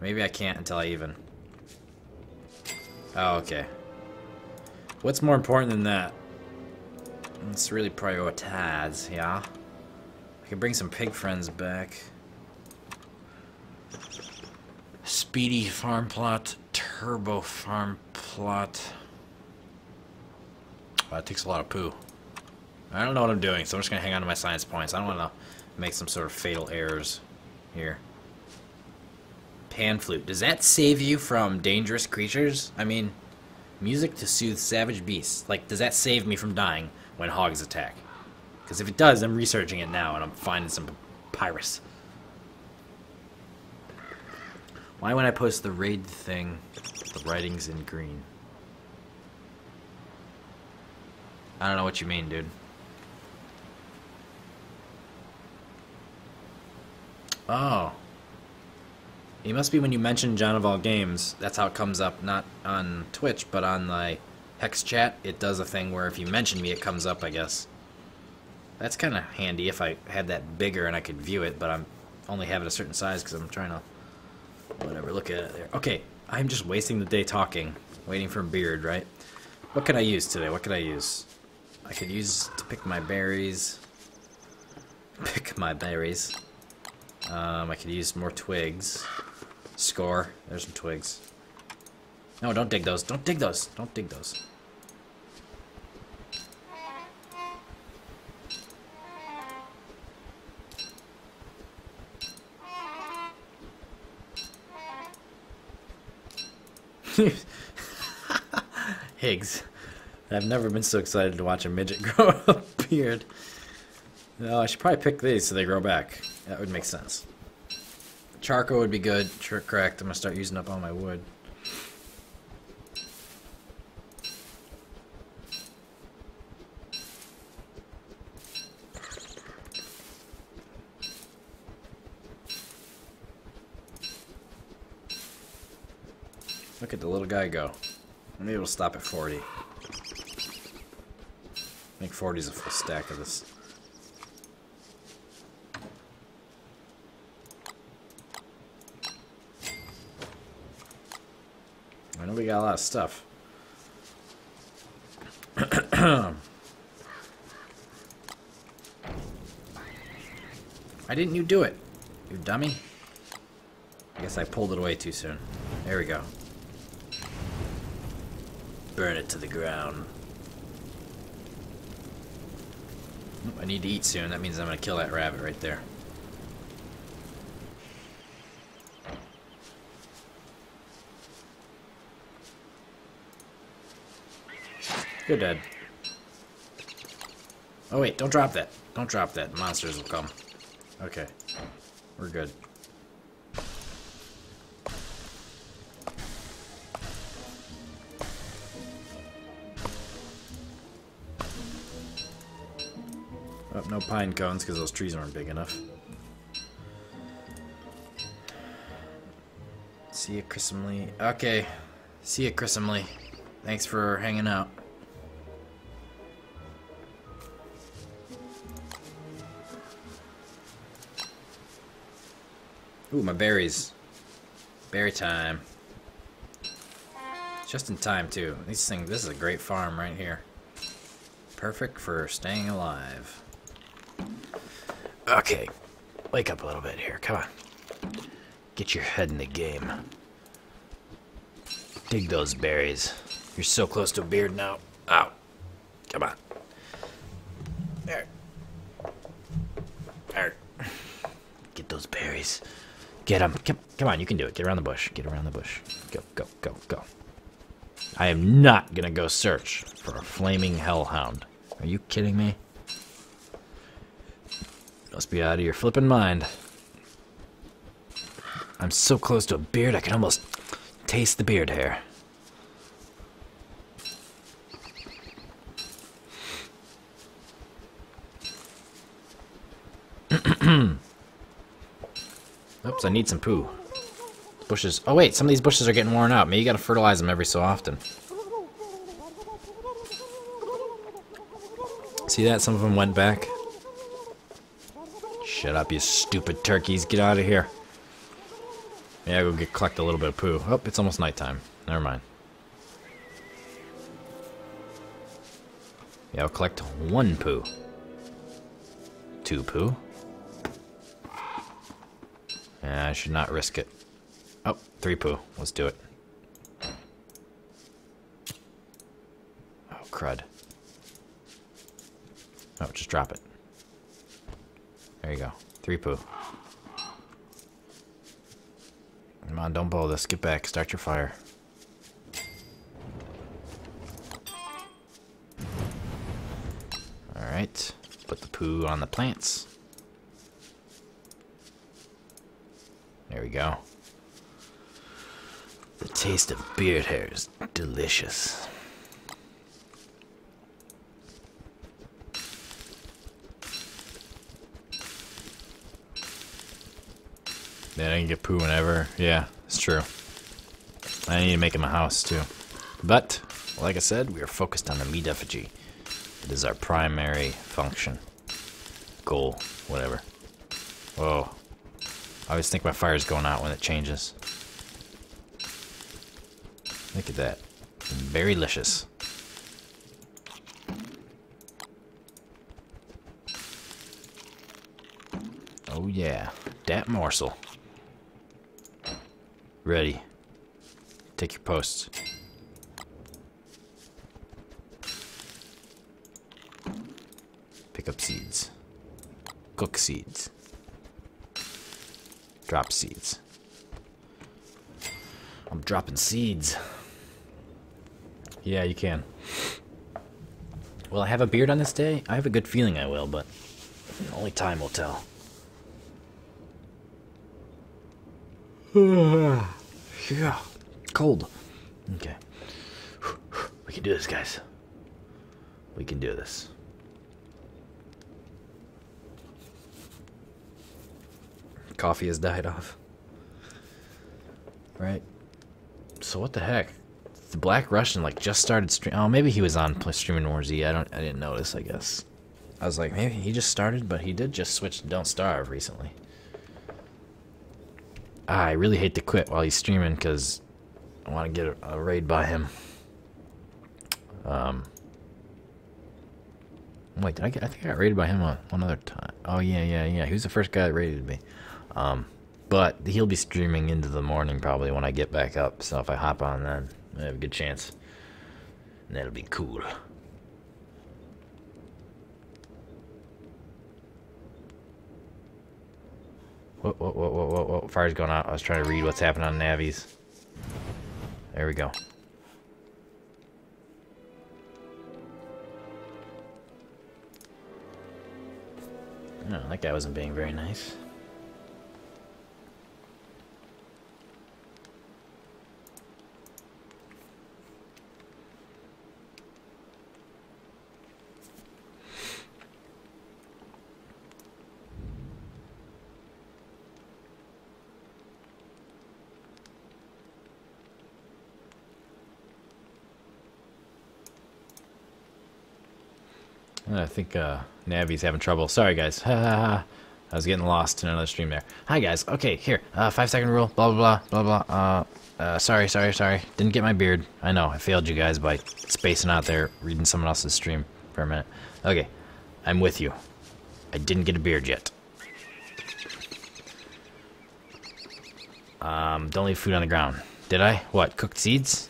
Maybe I can't until I even. Oh, okay. What's more important than that? Let's really prioritize, yeah? I can bring some pig friends back. Speedy farm plot, turbo farm plot. Wow, that takes a lot of poo. I don't know what I'm doing, so I'm just gonna hang on to my science points. I don't want to make some sort of fatal errors here. Pan flute. Does that save you from dangerous creatures? I mean, music to soothe savage beasts. Like, does that save me from dying when hogs attack? Because if it does, I'm researching it now and I'm finding some papyrus. Why when I post the raid thing, the writing's in green? I don't know what you mean, dude. Oh. It must be when you mention Jon of All Games. That's how it comes up, not on Twitch, but on the HexChat. It does a thing where if you mention me, it comes up, I guess. That's kind of handy if I had that bigger and I could view it, but I'm only have it a certain size because I'm trying to... Whatever, look at it there. Okay, I'm just wasting the day talking, waiting for a beard, right? What can I use today? What could I use? I could use to pick my berries. Pick my berries. Um, I could use more twigs. Score. There's some twigs. No, don't dig those. Don't dig those. Don't dig those. Higgs. I've never been so excited to watch a midget grow a beard. No, I should probably pick these so they grow back. That would make sense. Charcoal would be good. Trick correct. I'm to start using up all my wood. Look at the little guy go. Maybe it'll stop at 40. I think 40 is a full stack of this. We got a lot of stuff. Why didn't you do it? You dummy. I guess I pulled it away too soon. There we go. Burn it to the ground. I need to eat soon. That means I'm going to kill that rabbit right there. You're dead. Oh wait, don't drop that. Don't drop that. Monsters will come. Okay. We're good. Oh, no pine cones because those trees aren't big enough. See you, Chrismley. Okay. See you, Chrismley. Thanks for hanging out. Ooh, my berries. Berry time. Just in time, too. These things, this is a great farm right here. Perfect for staying alive. Okay. Wake up a little bit here. Come on. Get your head in the game. Dig those berries. You're so close to a beard now. Ow. Come on. There. There. Get those berries. Get him. Come, come on, you can do it. Get around the bush. Get around the bush. Go, go, go, go. I am not gonna go search for a flaming hellhound. Are you kidding me? Must be out of your flipping mind. I'm so close to a beard I can almost taste the beard hair. Oops, I need some poo. Bushes. Oh wait, some of these bushes are getting worn out. Maybe you gotta fertilize them every so often. See that? Some of them went back. Shut up, you stupid turkeys. Get out of here. Yeah, go get collect a little bit of poo. Oh, it's almost nighttime. Never mind. Yeah, I'll collect one poo. Two poo. I should not risk it. Oh, three poo. Let's do it. Oh, crud. Oh, just drop it. There you go. Three poo. Come on, don't blow this. Get back. Start your fire. Alright. Put the poo on the plants. There we go. The taste of beard hair is delicious. Yeah, I can get poo whenever. Yeah, it's true. I need to make him a house too. But, like I said, we are focused on the meat effigy. It is our primary function. Goal, whatever. Whoa. I always think my fire is going out when it changes. Look at that. Very delicious. Oh yeah, that morsel. Ready. Take your posts. Pick up seeds. Cook seeds. Drop seeds. I'm dropping seeds. Yeah, you can. Will I have a beard on this day? I have a good feeling I will, but only time will tell. yeah, cold. Okay. We can do this, guys. We can do this. Coffee has died off. Right. So what the heck? The Black Russian like just started stream. Oh, maybe he was on streaming War Z. I don't. I didn't notice. I guess. I was like, maybe he just started, but he did just switch to Don't Starve recently. Ah, I really hate to quit while he's streaming because I want to get a, a, raid by him. Um. Wait, did I get? I think I got raided by him one other time. Oh yeah, yeah, yeah. He was the first guy that raided me. Um, but he'll be streaming into the morning probably when I get back up. So if I hop on then, I have a good chance. And that'll be cool. Whoa, whoa, whoa, whoa, whoa, whoa. Fire's going out. I was trying to read what's happening on Navi's. There we go. No, that guy wasn't being very nice. I think uh, Navi's having trouble. Sorry, guys. I was getting lost in another stream there. Hi, guys. Okay, here. Uh, five second rule. Blah, blah, blah, blah, blah. Uh, uh, sorry, sorry, sorry. Didn't get my beard. I know. I failed you guys by spacing out there, reading someone else's stream for a minute. Okay. I'm with you. I didn't get a beard yet. Um, don't leave food on the ground. Did I? What? Cooked seeds?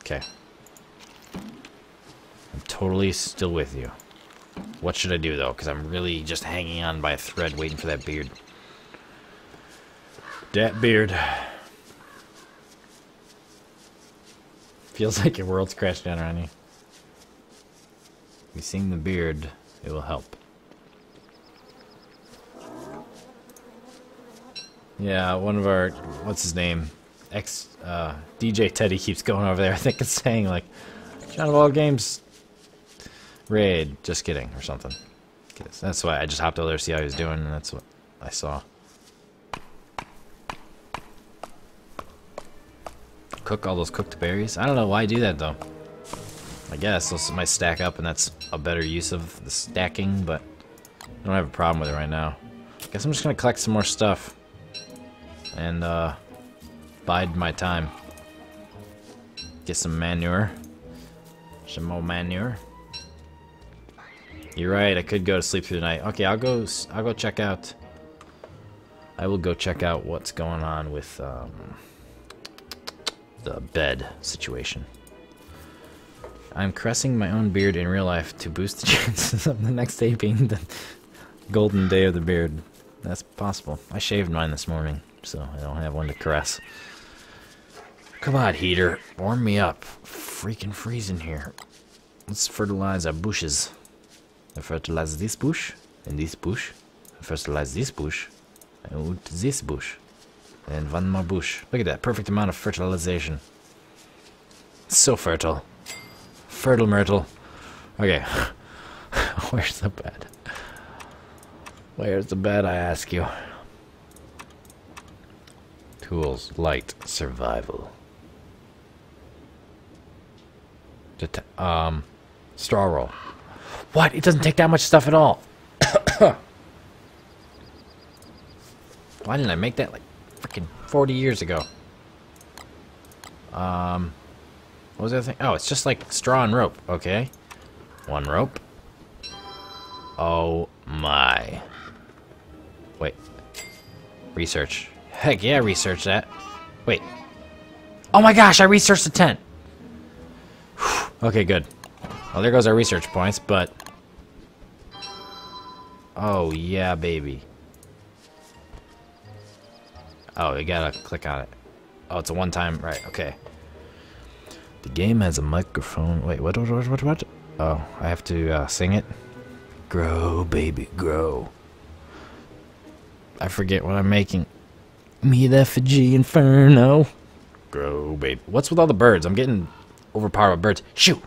Okay. Totally still with you. What should I do, though? Because I'm really just hanging on by a thread waiting for that beard. That beard. Feels like your world's crashed down around you. If you sing the beard, it will help. Yeah, one of our, what's his name? Ex, uh, DJ Teddy keeps going over there. I think it's saying, like, Jon of all games Raid. Just kidding, or something. That's why I just hopped over there to see how he was doing, and that's what I saw. Cook all those cooked berries? I don't know why I do that, though. I guess those might stack up, and that's a better use of the stacking, but I don't have a problem with it right now. I guess I'm just gonna collect some more stuff. and uh, bide my time. Get some manure. Some more manure. You're right. I could go to sleep through the night. Okay, I'll go. I'll go check out. I will go check out what's going on with um, the bed situation. I'm caressing my own beard in real life to boost the chances of the next day being the golden day of the beard. That's possible. I shaved mine this morning, so I don't have one to caress. Come on, heater. Warm me up. Freaking freezing here. Let's fertilize our bushes. I fertilize this bush, and this bush. I fertilize this bush, and this bush. And one more bush. Look at that. Perfect amount of fertilization. So fertile. Fertile Myrtle. Okay. Where's the bed? Where's the bed, I ask you? Tools, light, survival. Det um, straw roll. What? It doesn't take that much stuff at all. Why didn't I make that like freaking 40 years ago? Um, what was other thing? Oh, it's just like straw and rope. Okay. One rope. Oh my. Wait. Research. Heck yeah, research that. Wait. Oh my gosh, I researched the tent. okay, good. Well, there goes our research points, but... Oh, yeah, baby. Oh, you gotta click on it. Oh, it's a one-time... Right, okay. The game has a microphone. Wait, what, what, what, what, what? Oh, I have to uh, sing it? Grow, baby, grow. I forget what I'm making. Me the effigy inferno. Grow, baby. What's with all the birds? I'm getting overpowered with birds. Shoot!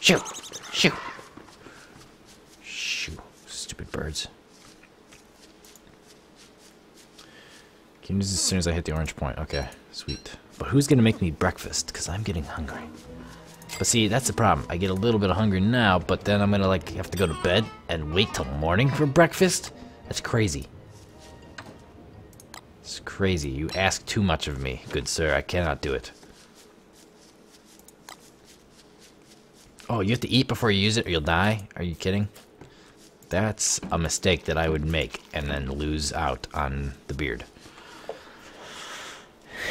Shoot! Shoot. Birds. Can use as soon as I hit the orange point. Okay, sweet. But who's gonna make me breakfast? Because I'm getting hungry. But see, that's the problem. I get a little bit of hungry now, but then I'm gonna like have to go to bed and wait till morning for breakfast? That's crazy. It's crazy. You ask too much of me, good sir. I cannot do it. Oh, you have to eat before you use it or you'll die? Are you kidding? That's a mistake that I would make and then lose out on the beard.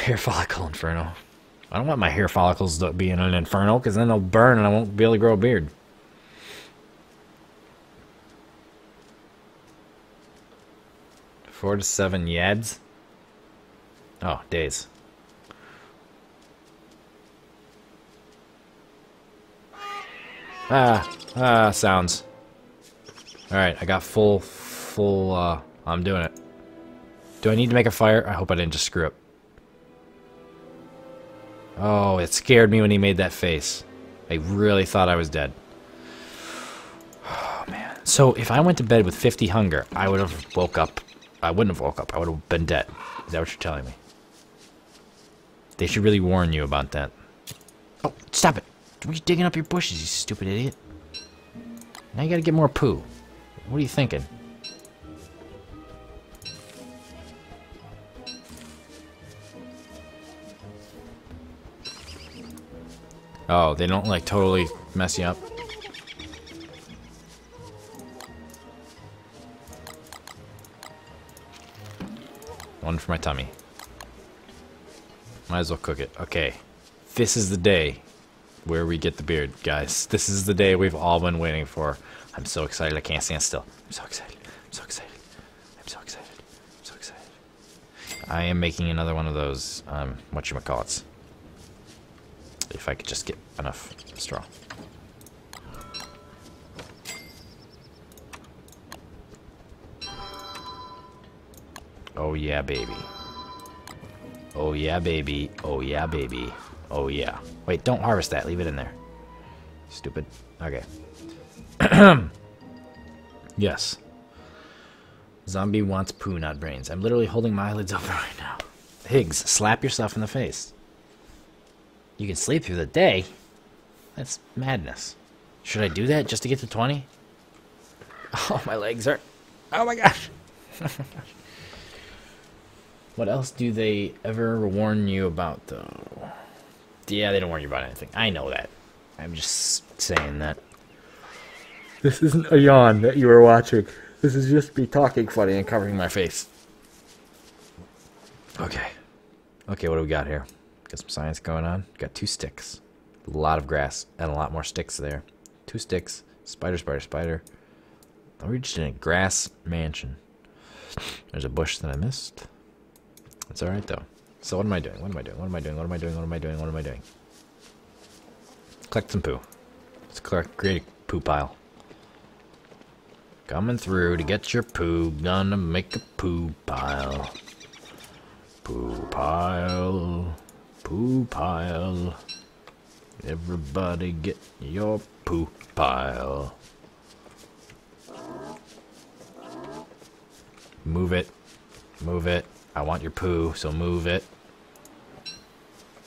Hair follicle inferno. I don't want my hair follicles to be in an inferno because then they'll burn and I won't be able to grow a beard. Four to seven yads. Oh, days. Ah, ah, sounds. Alright, I got full, full, uh, I'm doing it. Do I need to make a fire? I hope I didn't just screw up. Oh, it scared me when he made that face. I really thought I was dead. Oh, man. So, if I went to bed with 50 hunger, I would have woke up. I wouldn't have woke up. I would have been dead. Is that what you're telling me? They should really warn you about that. Oh, stop it. Why are you digging up your bushes, you stupid idiot? Now you gotta get more poo. What are you thinking? Oh, they don't like totally mess you up? One for my tummy. Might as well cook it. Okay. This is the day where we get the beard, guys. This is the day we've all been waiting for. I'm so excited. I can't stand still. I'm so excited. I'm so excited. I'm so excited. I'm so excited. I am making another one of those, um, whatchamacallits. If I could just get enough straw. Oh yeah, baby. Oh yeah, baby. Oh yeah, baby. Oh yeah. Wait, don't harvest that. Leave it in there. Stupid. Okay. yes. Zombie wants poo, not brains. I'm literally holding my eyelids open right now. Higgs, slap yourself in the face. You can sleep through the day? That's madness. Should I do that just to get to 20? Oh, my legs are... Oh my gosh. What else do they ever warn you about, though? Yeah, they don't warn you about anything. I know that. I'm just saying that. This isn't a yawn that you are watching. This is just me talking funny and covering my face. Okay. Okay, what do we got here? Got some science going on. Got two sticks. A lot of grass and a lot more sticks there. Two sticks. Spider, spider, spider. I reached in a grass mansion. There's a bush that I missed. It's alright though. So what am I doing? What am I doing? What am I doing? What am I doing? What am I doing? What am I doing? Collect some poo. Let's collect, create a poo pile. Coming through to get your poo. Gonna make a poo pile. Poo pile. Poo pile. Everybody get your poo pile. Move it. Move it. I want your poo, so move it.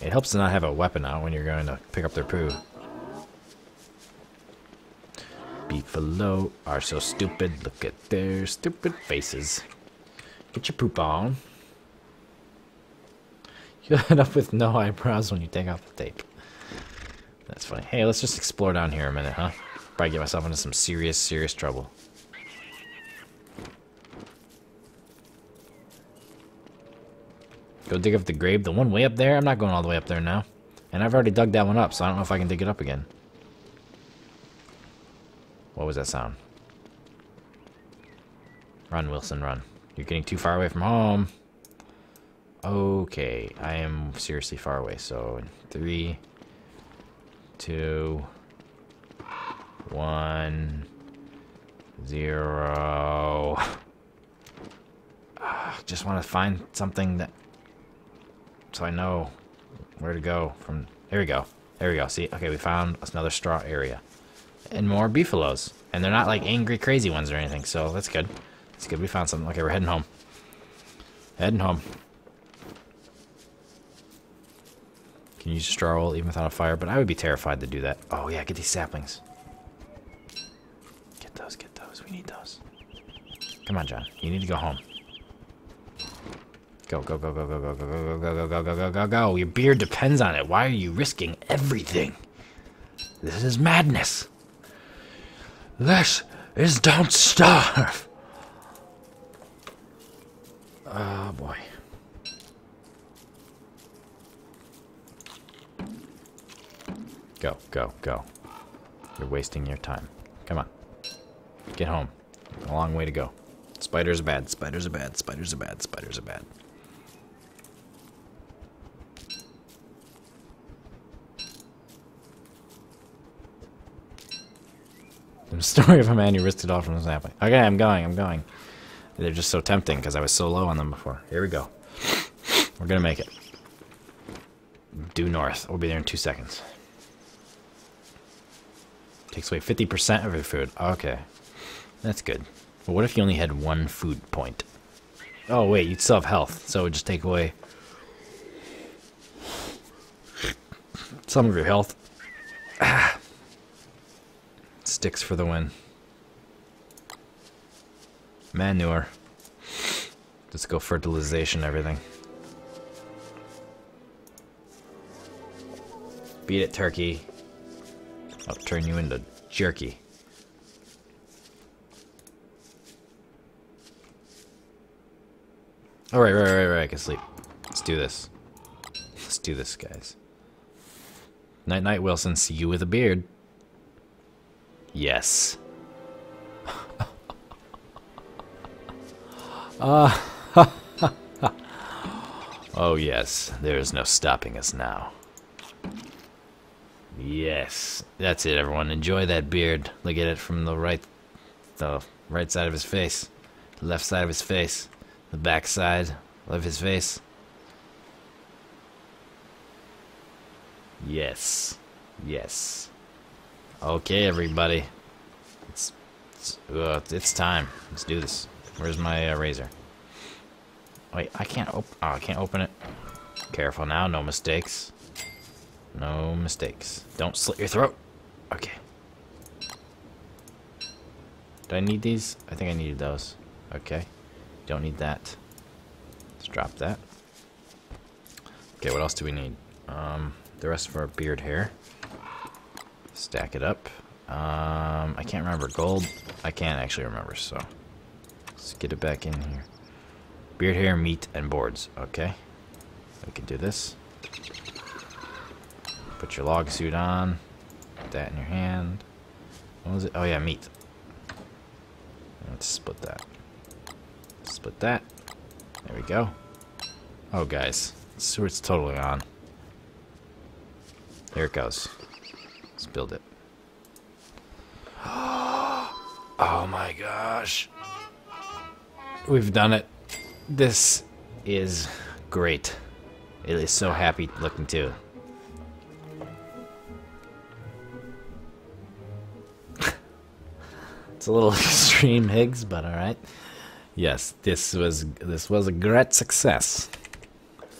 It helps to not have a weapon out when you're going to pick up their poo. Beefalo are so stupid. Look at their stupid faces. Get your poop on. You end up with no eyebrows when you take off the tape. That's funny. Hey, let's just explore down here a minute, huh? Probably get myself into some serious, serious trouble. Go dig up the grave. The one way up there? I'm not going all the way up there now. And I've already dug that one up, so I don't know if I can dig it up again. What was that sound? Run, Wilson, run. You're getting too far away from home. Okay, I am seriously far away. So, three, two, one, zero. Uh, just want to find something that so I know where to go from. There we go. There we go. See, okay, we found another straw area. And more beefalos. And they're not like angry, crazy ones or anything, so that's good. That's good. We found something. Okay, we're heading home. Heading home. Can you use straw roll even without a fire, but I would be terrified to do that. Oh yeah, get these saplings. Get those, get those. We need those. Come on, Jon. You need to go home. Go, go, go, go, go, go, go, go, go, go, go, go, go, go, go. Your beard depends on it. Why are you risking everything? This is madness. This is Don't Starve. Oh, boy. Go, go, go. You're wasting your time. Come on. Get home. A long way to go. Spiders are bad, spiders are bad, spiders are bad, spiders are bad. The story of a man who risked it all from his sapling. Okay, I'm going, I'm going. They're just so tempting because I was so low on them before. Here we go. We're gonna make it. Due north. We'll be there in two seconds. Takes away 50% of your food. Okay. That's good. But what if you only had one food point? Oh, wait, you'd still have health, so it would just take away some of your health. Ah. Sticks for the win. Manure. Let's go fertilization everything. Beat it, turkey. I'll turn you into jerky. Alright, right, right, right, I can sleep. Let's do this. Let's do this, guys. Night night, Wilson. See you with a beard. Yes. uh, oh, yes. There is no stopping us now. Yes. That's it, everyone. Enjoy that beard. Look at it from the right, the right side of his face, the left side of his face, the back side of his face. Yes. Yes. Okay, everybody. It's it's, uh, it's time. Let's do this. Where's my uh, razor? Wait, I can't open. Oh, I can't open it. Careful now. No mistakes. No mistakes. Don't slit your throat. Okay. Do I need these? I think I needed those. Okay. Don't need that. Let's drop that. Okay, what else do we need? Um, the rest of our beard hair. Stack it up. Um, I can't remember. Gold? I can't actually remember, so... Let's get it back in here. Beard hair, meat, and boards. Okay. We can do this. Put your log suit on. Put that in your hand. What was it? Oh yeah, meat. Let's split that. Split that. There we go. Oh guys, Seward's totally on. There it goes. Let's build it. Oh my gosh. We've done it. This is great. It is so happy looking too. it's a little extreme, Higgs, but all right. Yes, this was this was a great success.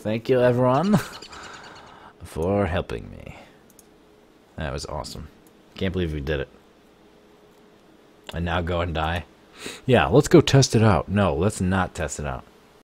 Thank you, everyone, for helping me. That was awesome. Can't believe we did it. And now go and die. Yeah, let's go test it out. No, let's not test it out.